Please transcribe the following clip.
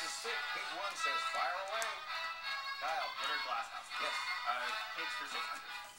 is thick. Pig one says fire away. Kyle. What are glass houses? Yes. Uh, pigs for 600.